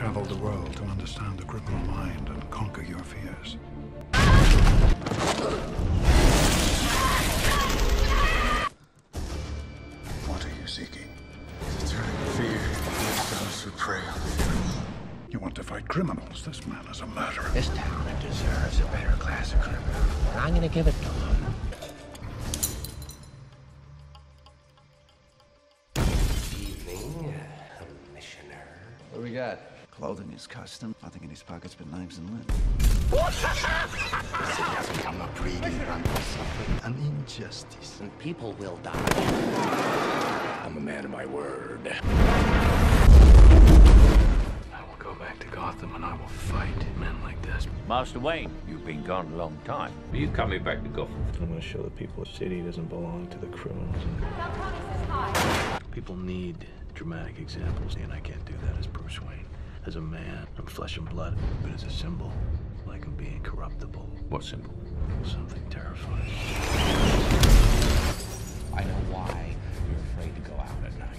traveled the world to understand the criminal mind and conquer your fears. What are you seeking? To turn fear against those who prey on the fearful. You want to fight criminals. This man is a murderer. This town deserves a better class of criminal. And I'm gonna give it to him. Evening, uh, Commissioner. What we got? Clothing is custom. Nothing in his pockets but knives and lint. The city has become a breeding ground for suffering and injustice. And people will die. I'm a man of my word. I will go back to Gotham and I will fight men like this. Master Wayne, you've been gone a long time. You coming back to Gotham? I'm gonna show the people the city doesn't belong to the criminals. People need dramatic examples, and I can't do that as Bruce Wayne. As a man, I'm flesh and blood, but as a symbol, like I'm being corruptible. What symbol? Something terrifying. I know why you're afraid to go out at night.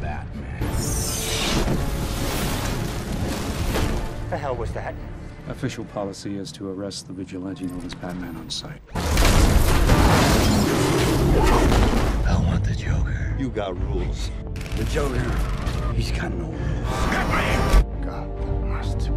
Batman. The hell was that? Official policy is to arrest the vigilante known as Batman on sight. I want the Joker. You got rules. The Joker, he's got no. God must.